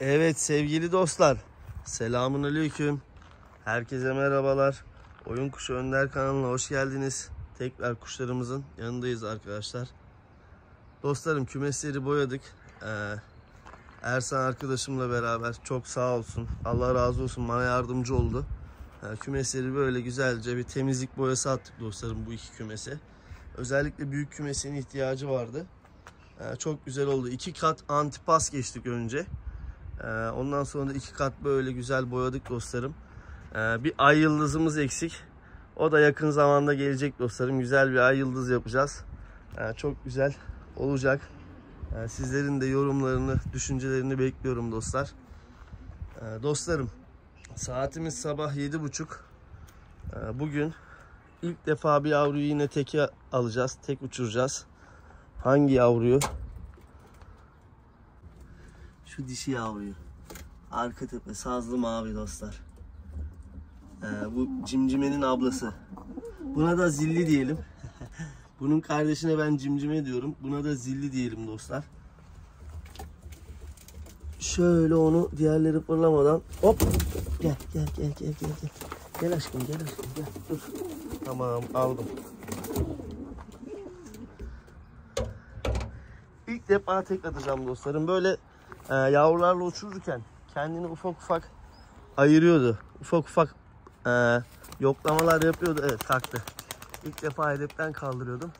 Evet sevgili dostlar. Selamun aleyküm. Herkese merhabalar. Oyun Kuşu Önder kanalına hoş geldiniz. Tekrar kuşlarımızın yanındayız arkadaşlar. Dostlarım kümesleri boyadık. Ee, Ersan arkadaşımla beraber çok sağ olsun. Allah razı olsun bana yardımcı oldu. Ee, kümesleri böyle güzelce bir temizlik boyası attık dostlarım bu iki kümese. Özellikle büyük kümesin ihtiyacı vardı. Ee, çok güzel oldu. İki kat antipas geçtik önce. Ee, ondan sonra da iki kat böyle güzel boyadık dostlarım. Ee, bir ay yıldızımız eksik. O da yakın zamanda gelecek dostlarım. Güzel bir ay yıldız yapacağız. Ee, çok güzel olacak. Sizlerin de yorumlarını, düşüncelerini bekliyorum dostlar. Dostlarım saatimiz sabah 7.30. Ee, bugün ilk defa bir yavruyu yine teke alacağız. Tek uçuracağız. Hangi yavruyu? Şu dişi yavruyu. Arka tepe sazlı mavi dostlar. Ee, bu cimcimenin ablası. Buna da zilli diyelim. Bunun kardeşine ben cimcime diyorum. Buna da zilli diyelim dostlar. Şöyle onu diğerleri fırlamadan hop gel gel gel gel gel gel. Gel aşkım gel aşkım gel dur. Tamam aldım. İlk defa tek atacağım dostlarım. Böyle e, yavrularla uçururken kendini ufak ufak ayırıyordu. Ufak ufak e, yoklamalar yapıyordu. Evet taktı. İlk defa hedeften kaldırıyordum.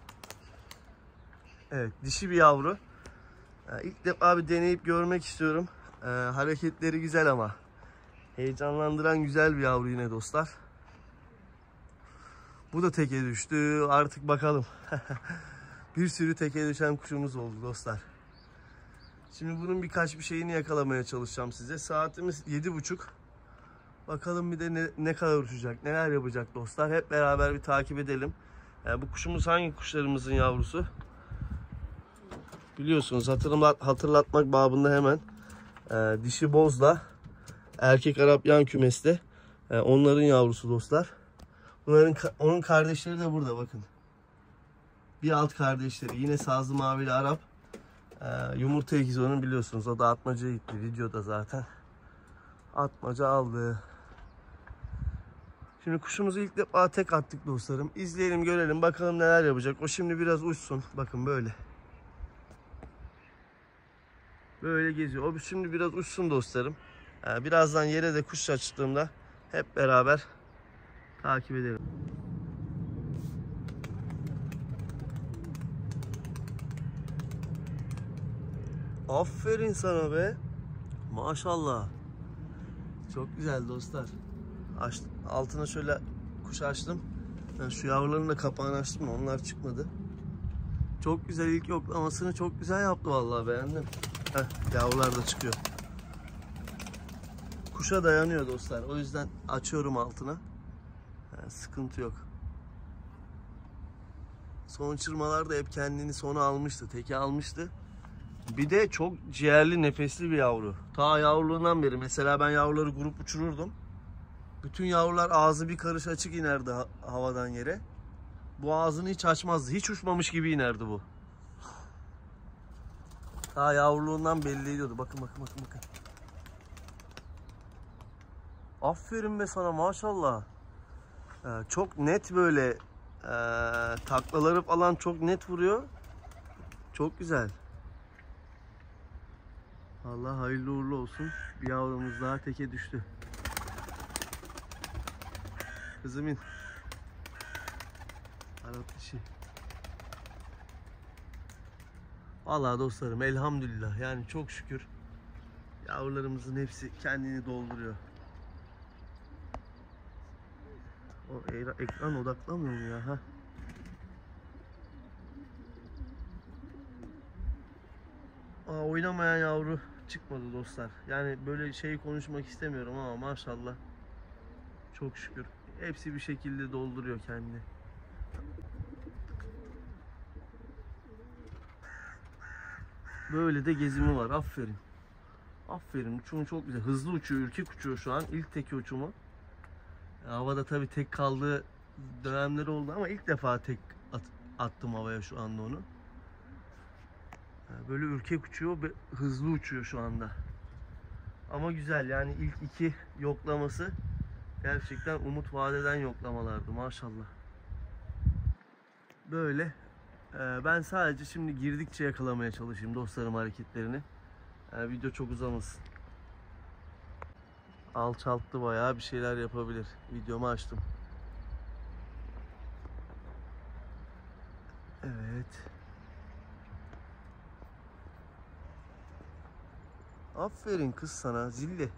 Evet dişi bir yavru. E, ilk defa bir deneyip görmek istiyorum. E, hareketleri güzel ama. Heyecanlandıran güzel bir yavru yine dostlar. Bu da teke düştü. Artık bakalım. bir sürü teke düşen kuşumuz oldu dostlar. Şimdi bunun birkaç bir şeyini yakalamaya çalışacağım size. Saatimiz yedi buçuk. Bakalım bir de ne, ne kadar uçacak, neler yapacak dostlar. Hep beraber bir takip edelim. Yani bu kuşumuz hangi kuşlarımızın yavrusu? Biliyorsunuz hatırlat, hatırlatmak babında hemen e, dişi bozla erkek Arap yan kümeste e, onların yavrusu dostlar. Bunların onun kardeşleri de burada bakın. Bir alt kardeşleri yine sazlı mavili Arap. E, yumurta ikizi onun biliyorsunuz o da atmacaya gitti videoda zaten. Atmaca aldı. Şimdi kuşumuzu ilk defa tek attık dostlarım. İzleyelim görelim bakalım neler yapacak. O şimdi biraz uçsun. Bakın böyle. Böyle geziyor. O şimdi biraz uçsun dostlarım. Ee, birazdan yere de kuş açtığımda hep beraber takip edelim. Aferin sana be. Maşallah. Çok güzel dostlar. Açtım. Altına şöyle kuş açtım. Yani şu yavruların da kapağını açtım onlar çıkmadı. Çok güzel ilk yoklamasını çok güzel yaptı vallahi beğendim. Heh, yavrular da çıkıyor. Kuşa dayanıyor dostlar. O yüzden açıyorum altına. Yani sıkıntı yok. Son uçurmalar da hep kendini sona almıştı. Teki almıştı. Bir de çok ciğerli, nefesli bir yavru. Ta yavruluğundan beri. Mesela ben yavruları grup uçururdum. Bütün yavrular ağzı bir karış açık inerdi havadan yere. Bu ağzını hiç açmazdı. Hiç uçmamış gibi inerdi bu. Ta yavruluğundan belli ediyordu. Bakın bakın bakın bakın. Aferin be sana maşallah. Ee, çok net böyle e, taklaları falan çok net vuruyor. Çok güzel. Allah hayırlı uğurlu olsun. Bir yavrumuz daha teke düştü. Kızım in. Arap dişi. Vallahi dostlarım elhamdülillah yani çok şükür yavrularımızın hepsi kendini dolduruyor. O ekran odaklamıyor mu ya? Ha? Aa, oynamayan yavru çıkmadı dostlar. Yani böyle şey konuşmak istemiyorum ama maşallah. Çok şükür. Hepsi bir şekilde dolduruyor kendini. Böyle de gezimi var. Aferin. Aferin. Uçumu çok güzel. Hızlı uçuyor. Ürkek uçuyor şu an. İlk teki uçumu. Havada tabii tek kaldığı dönemleri oldu ama ilk defa tek at, attım havaya şu anda onu. Böyle ürkek uçuyor, hızlı uçuyor şu anda. Ama güzel yani ilk iki yoklaması gerçekten umut vadeden yoklamalardı maşallah. Böyle. Ee, ben sadece şimdi girdikçe yakalamaya çalışayım dostlarım hareketlerini. Yani video çok uzamasın. Alçalttı bayağı bir şeyler yapabilir. Videomu açtım. Evet. Aferin kız sana zilli.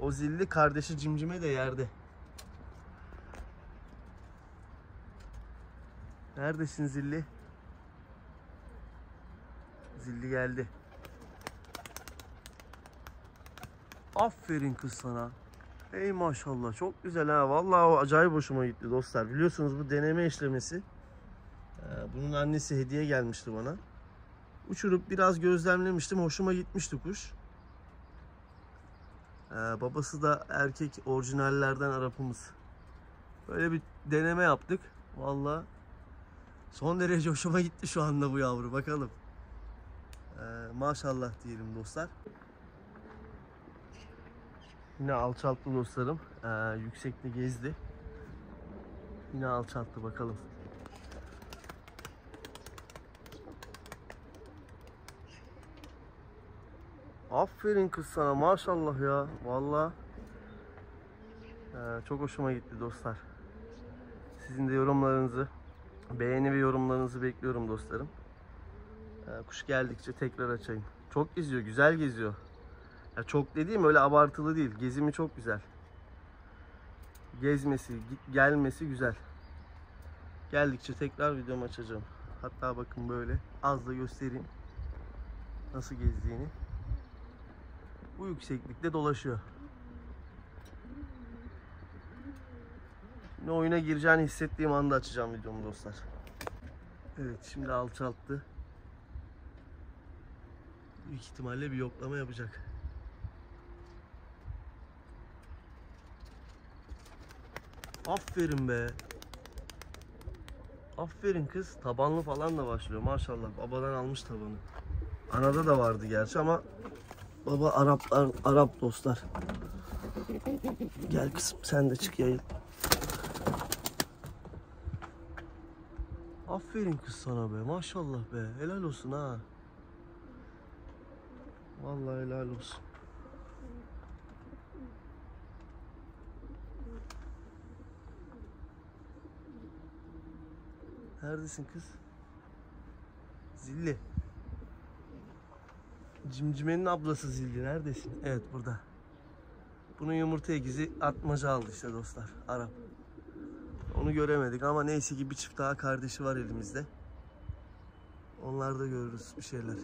O zilli kardeşi cimcime de yerde. Neredesin zilli? Zilli geldi. Aferin kız sana. Ey maşallah çok güzel ha. Vallahi o acayip hoşuma gitti dostlar. Biliyorsunuz bu deneme işlemesi. Ee, Bunun annesi hediye gelmişti bana. Uçurup biraz gözlemlemiştim. Hoşuma gitmişti kuş. Ee, babası da erkek orijinallerden Arap'ımız. Böyle bir deneme yaptık. Vallahi son derece hoşuma gitti şu anda bu yavru. Bakalım. Ee, maşallah diyelim dostlar. Yine alçalttı dostlarım. Ee, yüksekte gezdi. Yine alçalttı bakalım. Aferin kız sana maşallah ya. Vallahi ee, çok hoşuma gitti dostlar. Sizin de yorumlarınızı, beğeni ve yorumlarınızı bekliyorum dostlarım. Ee, kuş geldikçe tekrar açayım. Çok geziyor, güzel geziyor. Ya çok dediğim öyle abartılı değil. Gezimi çok güzel. Gezmesi, gelmesi güzel. Geldikçe tekrar videomu açacağım. Hatta bakın böyle az da göstereyim. Nasıl gezdiğini. Bu yükseklikte dolaşıyor. Şimdi oyuna gireceğini hissettiğim anda açacağım videomu dostlar. Evet şimdi alçalttı. Büyük ihtimalle bir yoklama yapacak. Aferin be. Aferin kız. Tabanlı falan da başlıyor maşallah. Babadan almış tabanı. Anada da vardı gerçi ama baba Araplar, Arap dostlar. Gel kızım sen de çık yayıl. Aferin kız sana be maşallah be. Helal olsun ha. Vallahi helal olsun. Neredesin kız? Zilli. Cimcimenin ablası Zilli. Neredesin? Evet burada. Bunun yumurta ikizi atmaca aldı işte dostlar. Arap. Onu göremedik ama neyse ki bir çift daha kardeşi var elimizde. Onlarda görürüz bir şeyler.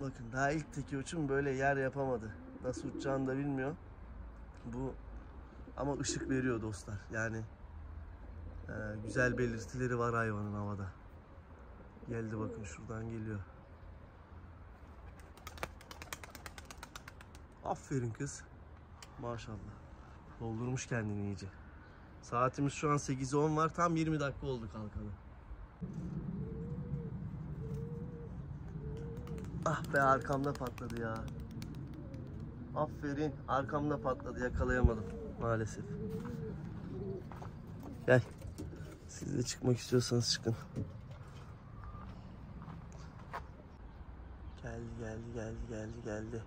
Bakın daha ilk teki uçum böyle yer yapamadı. Nasıl uçacağını da bilmiyor. Bu ama ışık veriyor dostlar. Yani e, güzel belirtileri var hayvanın havada. Geldi bakın şuradan geliyor. Aferin kız. Maşallah. Doldurmuş kendini iyice. Saatimiz şu an 8'e 10 var. Tam 20 dakika oldu kalkalı. Ah be arkamda patladı ya. Aferin. Arkamda patladı. Yakalayamadım maalesef. Gel. Siz de çıkmak istiyorsanız çıkın. Geldi geldi geldi geldi geldi.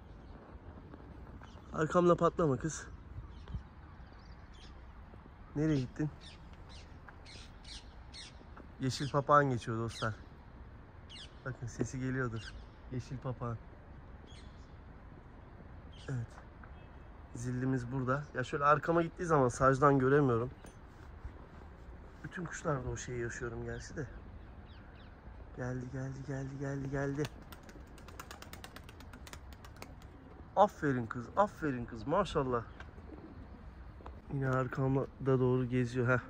Arkamda patlama kız. Nereye gittin? Yeşil papağan geçiyor dostlar. Bakın sesi geliyordur. Yeşil papağan. Evet. Zillimiz burada. Ya şöyle arkama gittiği zaman sacdan göremiyorum. Bütün kuşlarda o şeyi yaşıyorum gerçi de. Geldi geldi geldi geldi geldi. Aferin kız, aferin kız maşallah. Yine arkamda doğru geziyor ha.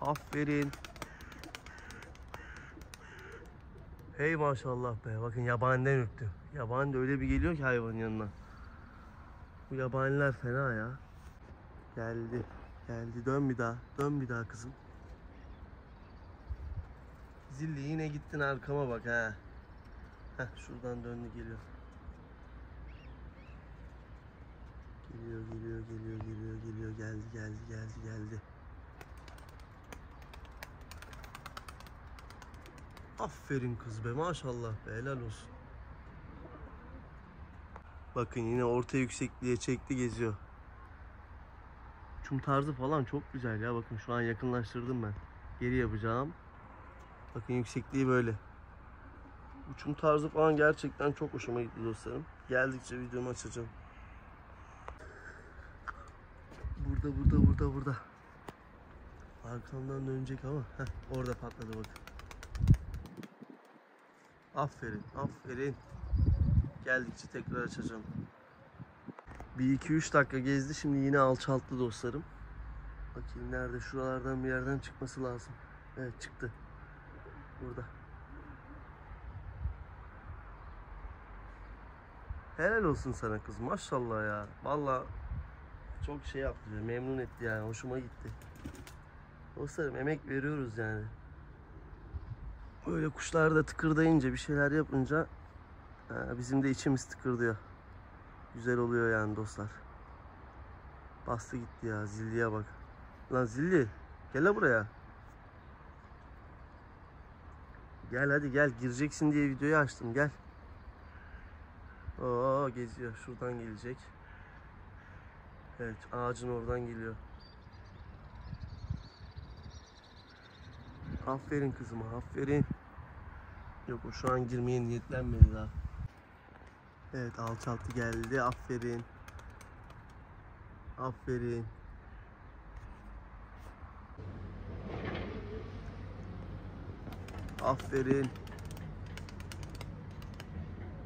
Aferin. Hey maşallah be. Bakın yabaniden ürktü. Yabani de öyle bir geliyor ki hayvanın yanına. Bu yabaniler fena ya. Geldi. Geldi. Dön bir daha. Dön bir daha kızım. Zilli yine gittin arkama bak ha. Heh, şuradan döndü geliyor. Geliyor, geliyor, geliyor, geliyor, geliyor. Geldi, geldi, geldi, geldi. Aferin kız be maşallah be helal olsun. Bakın yine orta yüksekliğe çekti geziyor. Uçum tarzı falan çok güzel ya. Bakın şu an yakınlaştırdım ben. Geri yapacağım. Bakın yüksekliği böyle. Uçum tarzı falan gerçekten çok hoşuma gitti dostlarım. Geldikçe videomu açacağım. Burada burada burada burada. Arkamdan dönecek ama heh, orada patladı bakın. Aferin aferin. Geldikçe tekrar açacağım. Bir iki üç dakika gezdi şimdi yine alçalttı dostlarım. Bakayım nerede şuralardan bir yerden çıkması lazım. Evet çıktı. Burada. Helal olsun sana kız maşallah ya. Vallahi çok şey yaptı memnun etti yani hoşuma gitti. Dostlarım emek veriyoruz yani. Böyle kuşlar da tıkırdayınca bir şeyler yapınca ha, bizim de içimiz tıkırdıyor. Güzel oluyor yani dostlar. Bastı gitti ya zilliye bak. Lan zilli gel buraya. Gel hadi gel gireceksin diye videoyu açtım gel. Oo geziyor şuradan gelecek. Evet ağacın oradan geliyor. Aferin kızıma aferin. Yok o şu an girmeye niyetlenmedi daha. Evet alçaltı geldi aferin. Aferin. Aferin.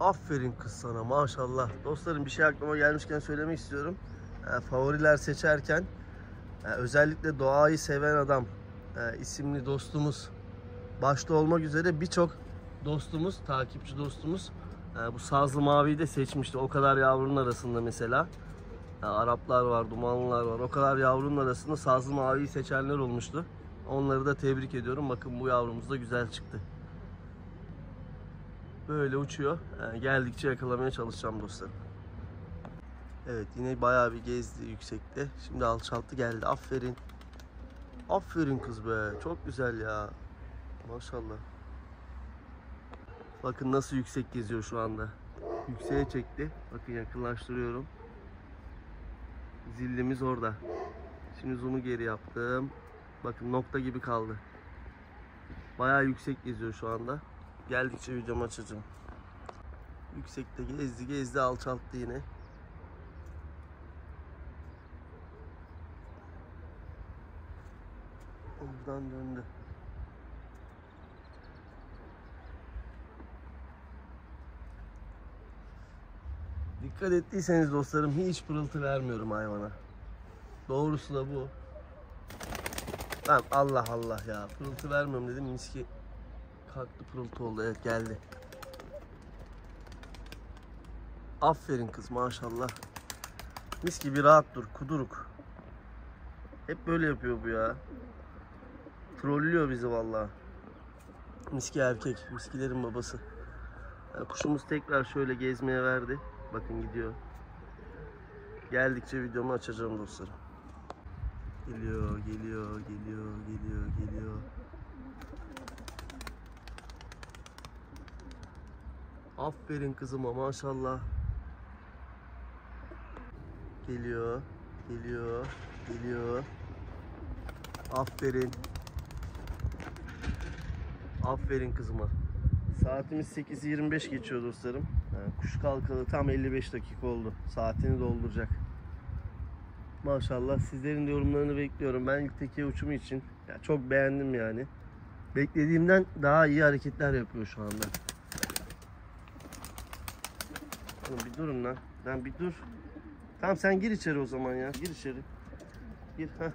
Aferin kız sana maşallah. Dostlarım bir şey aklıma gelmişken söylemek istiyorum. E, favoriler seçerken e, özellikle doğayı seven adam e, isimli dostumuz başta olmak üzere birçok dostumuz, takipçi dostumuz bu sazlı maviyi de seçmişti. O kadar yavrunun arasında mesela. Araplar var, Dumanlılar var. O kadar yavrunun arasında sazlı maviyi seçenler olmuştu. Onları da tebrik ediyorum. Bakın bu yavrumuz da güzel çıktı. Böyle uçuyor. Geldikçe yakalamaya çalışacağım dostlarım. Evet yine bayağı bir gezdi yüksekte. Şimdi alçalttı geldi. Aferin. Aferin kız be. Çok güzel ya. Maşallah. Bakın nasıl yüksek geziyor şu anda. Yükseğe çekti. Bakın yakınlaştırıyorum. Zillimiz orada. Şimdi zoom'u geri yaptım. Bakın nokta gibi kaldı. Bayağı yüksek geziyor şu anda. Geldikçe videomu açacağım. Yüksekte gezdi gezdi alçalttı yine. Oradan döndü. Dikkat ettiyseniz dostlarım hiç pırıltı vermiyorum hayvana. Doğrusu da bu. Lan Allah Allah ya pırıltı vermiyorum dedim miski kalktı pırıltı oldu evet geldi. Aferin kız maşallah. Mis gibi rahat dur kuduruk. Hep böyle yapıyor bu ya. Trollüyor bizi vallahi. Miski erkek, miskilerin babası. Kuşumuz tekrar şöyle gezmeye verdi. Bakın gidiyor. Geldikçe videomu açacağım dostlarım. Geliyor, geliyor, geliyor, geliyor, geliyor. Aferin kızıma maşallah. Geliyor, geliyor, geliyor. Aferin. Aferin kızıma. Saatimiz 8.25 geçiyor dostlarım. Yani kuş kalkalı tam 55 dakika oldu. Saatini dolduracak. Maşallah sizlerin de yorumlarını bekliyorum. Ben ilk teke uçumu için ya çok beğendim yani. Beklediğimden daha iyi hareketler yapıyor şu anda. Oğlum bir durun lan. Lan bir dur. Tamam sen gir içeri o zaman ya. Gir içeri. Gir ha.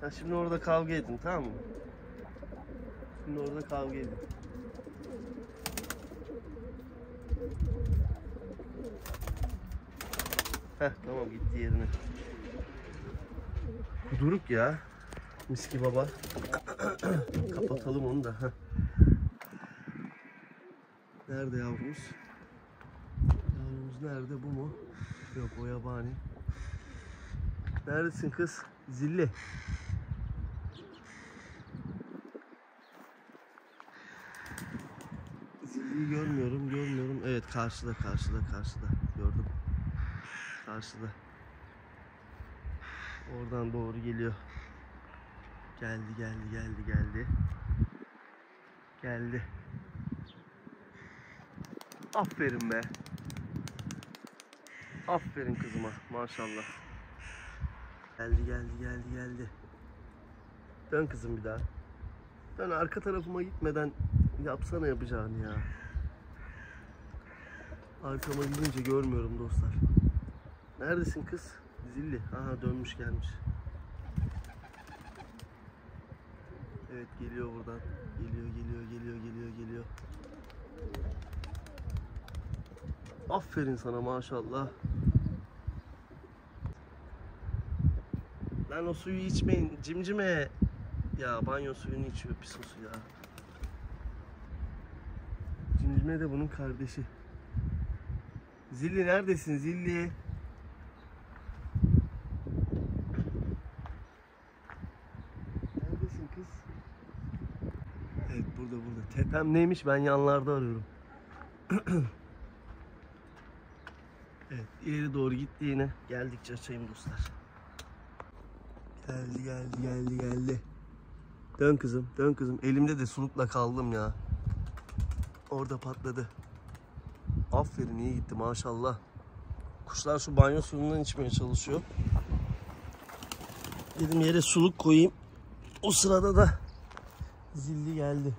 Ha şimdi orada kavga edin tamam mı? Şimdi orada kavga edin. Heh tamam gitti yerine. Kuduruk ya. Miski baba. Kapatalım onu da. Nerede yavrumuz? Yavrumuz nerede? Bu mu? Yok o yabani. Neredesin kız? Zilli. Zilliyi görmüyorum, görmüyorum. Evet karşıda, karşıda, karşıda. Gördüm. Karşıda. Oradan doğru geliyor. Geldi, geldi, geldi, geldi. Geldi. Aferin be. Aferin kızıma maşallah. Geldi geldi geldi geldi. Dön kızım bir daha. Dön arka tarafıma gitmeden yapsana yapacağını ya. Arkama gidince görmüyorum dostlar. Neredesin kız? Zilli. Aha dönmüş gelmiş. Evet geliyor buradan. Geliyor geliyor geliyor geliyor geliyor. Aferin sana maşallah. Lan o suyu içmeyin cimcime. Ya banyo suyunu içiyor pis o su ya. Cimcime de bunun kardeşi. Zilli neredesin Zilli? Neredesin kız? Evet burada burada. Tepem neymiş ben yanlarda arıyorum. evet ileri doğru gitti yine. Geldikçe açayım dostlar. Geldi geldi geldi geldi. Dön kızım dön kızım. Elimde de sulukla kaldım ya. Orada patladı. Aferin iyi gitti maşallah. Kuşlar şu banyo suyundan içmeye çalışıyor. Dedim yere suluk koyayım. O sırada da zilli geldi.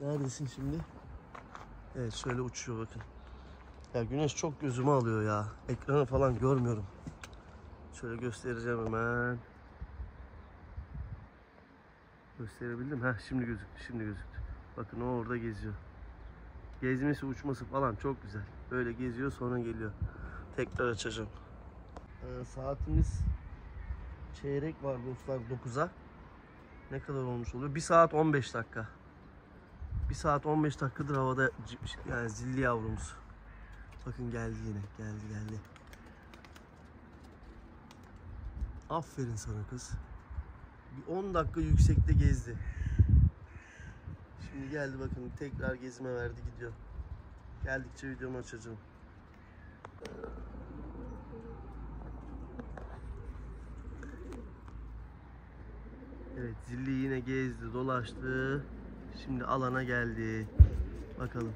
Neredesin şimdi? Evet şöyle uçuyor bakın. Ya güneş çok gözümü alıyor ya. Ekranı falan görmüyorum. Şöyle göstereceğim hemen. Gösterebildim. Ha şimdi gözüktü. Şimdi gözüktü. Bakın o orada geziyor. Gezmesi, uçması falan çok güzel. Böyle geziyor sonra geliyor. Tekrar açacağım. Ee, saatimiz çeyrek var dostlar 9'a. Ne kadar olmuş oluyor? 1 saat 15 dakika. 1 saat 15 dakikadır havada yani zilli yavrumuz. Bakın geldi yine. Geldi geldi. Aferin sana kız. Bir 10 dakika yüksekte gezdi. Şimdi geldi bakın tekrar gezime verdi gidiyor. Geldikçe videomu açacağım. Evet zilli yine gezdi dolaştı. Şimdi alana geldi. Bakalım.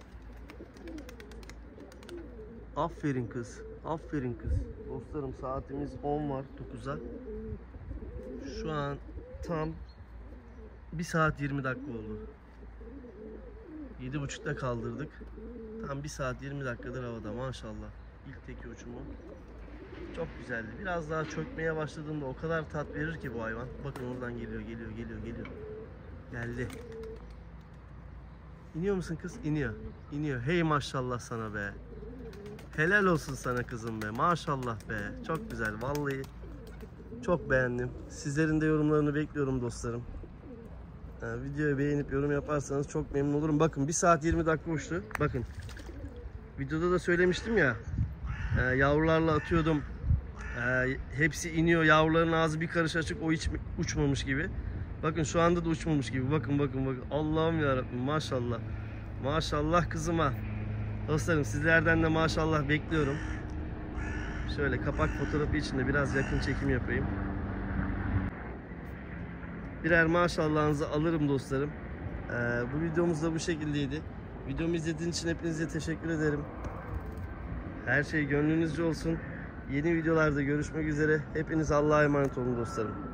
Aferin kız. Aferin kız. Dostlarım saatimiz 10 var 9'a. Şu an tam 1 saat 20 dakika oldu. 7.30'da kaldırdık. Tam 1 saat 20 dakikadır havada maşallah. İlk teki uçumu. Çok güzeldi. Biraz daha çökmeye başladığında o kadar tat verir ki bu hayvan. Bakın oradan geliyor, geliyor, geliyor, geliyor. Geldi. İniyor musun kız? İniyor. İniyor. Hey maşallah sana be. Helal olsun sana kızım be. Maşallah be. Çok güzel. Vallahi çok beğendim. Sizlerin de yorumlarını bekliyorum dostlarım. Ha, videoyu beğenip yorum yaparsanız çok memnun olurum. Bakın 1 saat 20 dakika uçtu. Bakın. Videoda da söylemiştim ya. e, yavrularla atıyordum. E, hepsi iniyor. Yavruların ağzı bir karış açık. O hiç uçmamış gibi. Bakın şu anda da uçmamış gibi. Bakın bakın bakın. Allah'ım yarabbim maşallah. Maşallah kızıma. Dostlarım sizlerden de maşallah bekliyorum. Şöyle kapak fotoğrafı için de biraz yakın çekim yapayım. Birer maşallahınızı alırım dostlarım. Ee, bu videomuz da bu şekildeydi. Videomu izlediğiniz için hepinize teşekkür ederim. Her şey gönlünüzce olsun. Yeni videolarda görüşmek üzere. Hepiniz Allah'a emanet olun dostlarım.